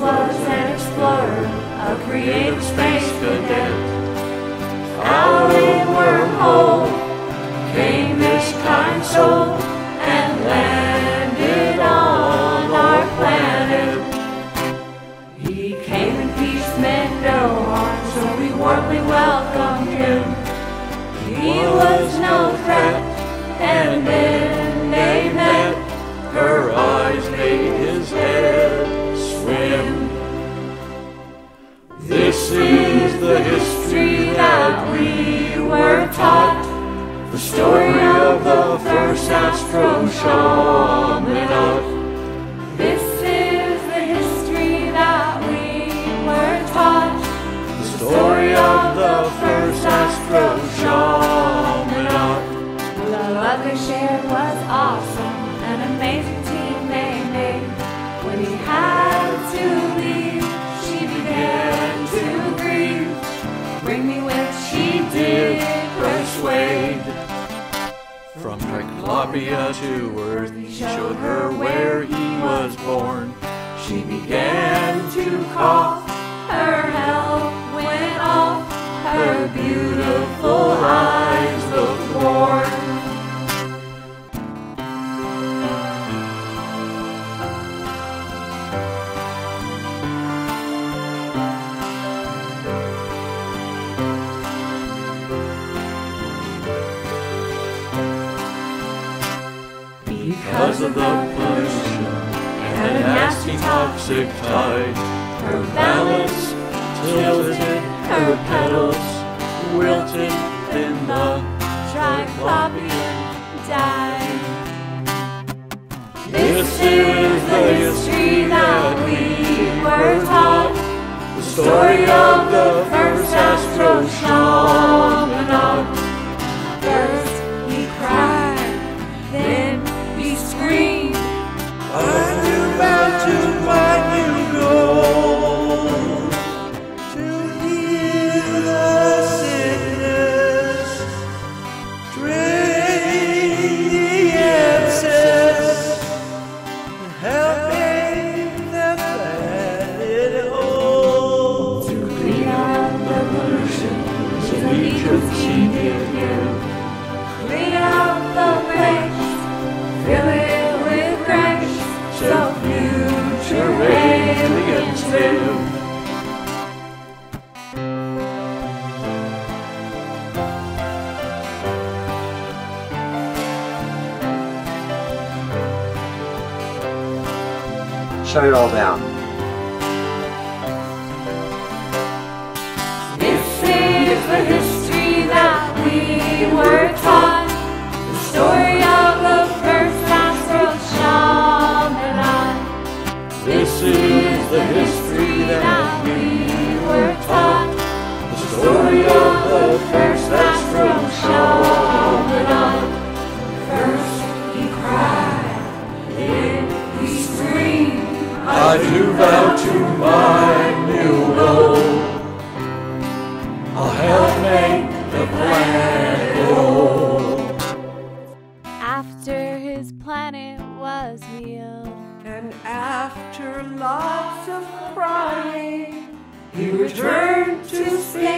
was an explorer, a creative space cadet. Out a wormhole came this kind soul and landed on our planet. He came in peace, meant no harm, so we warmly welcomed. This is the history that we were taught. The story of the first astronaut. Bring me with she did persuade. From Triclopia to Earth, he showed her where he was born. She began to cough, Her health went off, her beautiful Because of the pollution and a nasty toxic tide, her balance tilted, her petals wilted in the Triclopian died. This is the history that we were taught. The story of the first astronaut. Aliens. Shut it all down. This is the history that we were taught. The story of the first astronaut. This is the history Do vow to my new goal. I'll help make the planet whole. After his planet was healed, And after lots of crying, He returned to space in a personal